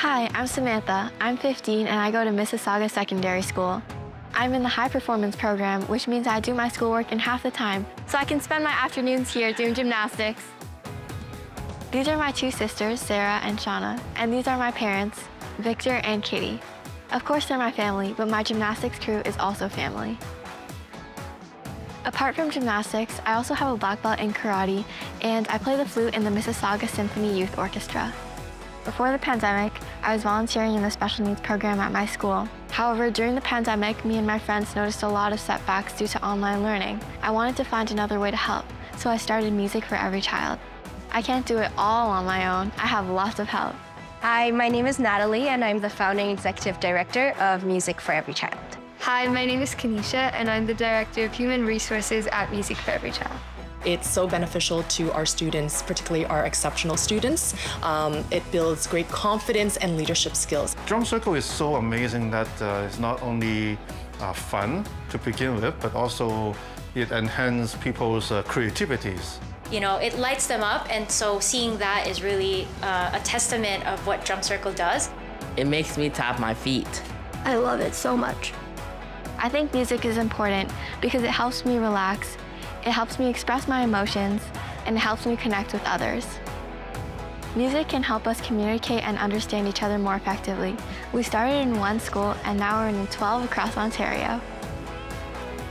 Hi, I'm Samantha. I'm 15 and I go to Mississauga Secondary School. I'm in the high performance program, which means I do my schoolwork in half the time, so I can spend my afternoons here doing gymnastics. These are my two sisters, Sarah and Shauna, and these are my parents, Victor and Kitty. Of course, they're my family, but my gymnastics crew is also family. Apart from gymnastics, I also have a black belt in karate, and I play the flute in the Mississauga Symphony Youth Orchestra. Before the pandemic, I was volunteering in the special needs program at my school. However, during the pandemic, me and my friends noticed a lot of setbacks due to online learning. I wanted to find another way to help, so I started Music for Every Child. I can't do it all on my own. I have lots of help. Hi, my name is Natalie, and I'm the founding executive director of Music for Every Child. Hi, my name is Kanisha, and I'm the Director of Human Resources at Music for Every Child. It's so beneficial to our students, particularly our exceptional students. Um, it builds great confidence and leadership skills. Drum Circle is so amazing that uh, it's not only uh, fun to begin with, but also it enhances people's uh, creativities. You know, it lights them up, and so seeing that is really uh, a testament of what Drum Circle does. It makes me tap my feet. I love it so much. I think music is important because it helps me relax, it helps me express my emotions, and it helps me connect with others. Music can help us communicate and understand each other more effectively. We started in one school and now we're in 12 across Ontario.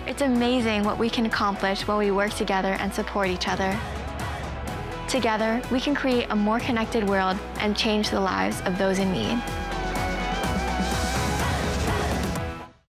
It's amazing what we can accomplish when we work together and support each other. Together, we can create a more connected world and change the lives of those in need.